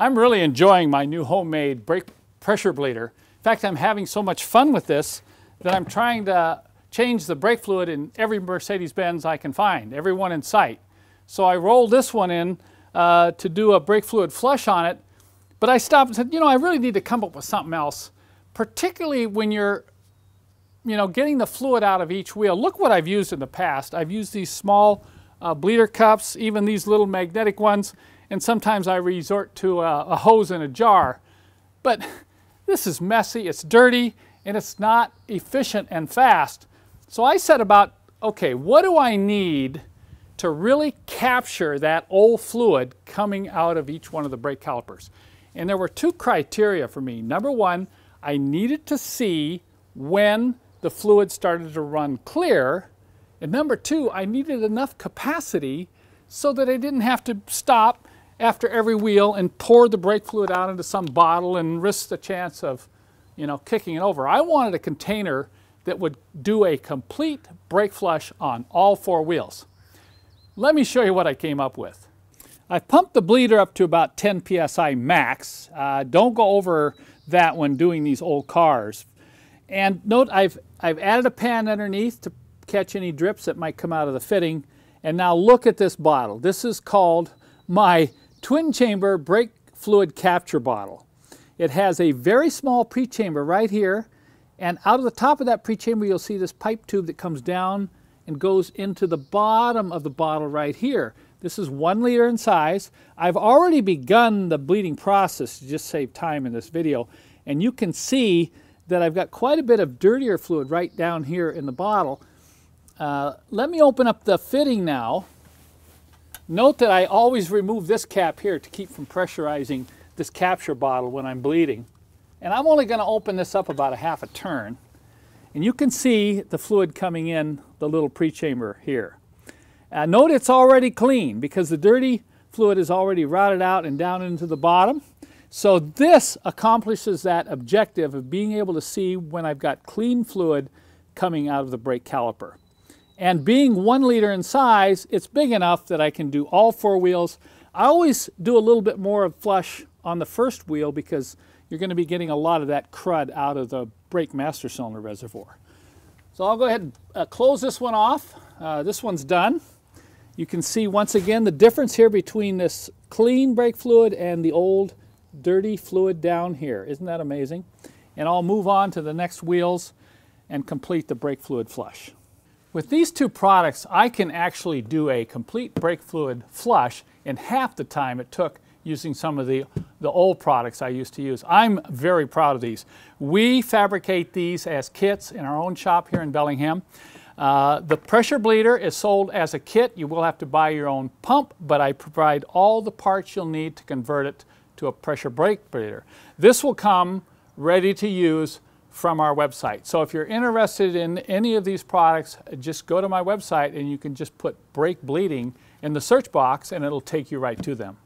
I'm really enjoying my new homemade brake pressure bleeder. In fact, I'm having so much fun with this that I'm trying to change the brake fluid in every Mercedes-Benz I can find, every one in sight. So I rolled this one in uh, to do a brake fluid flush on it, but I stopped and said, you know, I really need to come up with something else, particularly when you're, you know, getting the fluid out of each wheel. Look what I've used in the past. I've used these small uh, bleeder cups, even these little magnetic ones, and sometimes I resort to a, a hose in a jar. But this is messy, it's dirty, and it's not efficient and fast. So I said about, okay, what do I need to really capture that old fluid coming out of each one of the brake calipers? And there were two criteria for me. Number one, I needed to see when the fluid started to run clear. And number two, I needed enough capacity so that I didn't have to stop after every wheel and pour the brake fluid out into some bottle and risk the chance of, you know, kicking it over. I wanted a container that would do a complete brake flush on all four wheels. Let me show you what I came up with. I pumped the bleeder up to about 10 psi max. Uh, don't go over that when doing these old cars. And note I've, I've added a pan underneath to catch any drips that might come out of the fitting. And now look at this bottle. This is called my twin chamber brake fluid capture bottle. It has a very small pre-chamber right here and out of the top of that pre-chamber you'll see this pipe tube that comes down and goes into the bottom of the bottle right here. This is one liter in size. I've already begun the bleeding process to just save time in this video and you can see that I've got quite a bit of dirtier fluid right down here in the bottle. Uh, let me open up the fitting now Note that I always remove this cap here to keep from pressurizing this capture bottle when I'm bleeding. And I'm only going to open this up about a half a turn. And you can see the fluid coming in the little pre-chamber here. Uh, note it's already clean because the dirty fluid is already routed out and down into the bottom. So this accomplishes that objective of being able to see when I've got clean fluid coming out of the brake caliper. And being one liter in size, it's big enough that I can do all four wheels. I always do a little bit more of flush on the first wheel because you're going to be getting a lot of that crud out of the brake master cylinder reservoir. So I'll go ahead and uh, close this one off. Uh, this one's done. You can see once again the difference here between this clean brake fluid and the old dirty fluid down here. Isn't that amazing? And I'll move on to the next wheels and complete the brake fluid flush. With these two products, I can actually do a complete brake fluid flush in half the time it took using some of the, the old products I used to use. I'm very proud of these. We fabricate these as kits in our own shop here in Bellingham. Uh, the pressure bleeder is sold as a kit. You will have to buy your own pump, but I provide all the parts you'll need to convert it to a pressure brake bleeder. This will come ready to use from our website. So if you're interested in any of these products, just go to my website and you can just put brake bleeding in the search box and it'll take you right to them.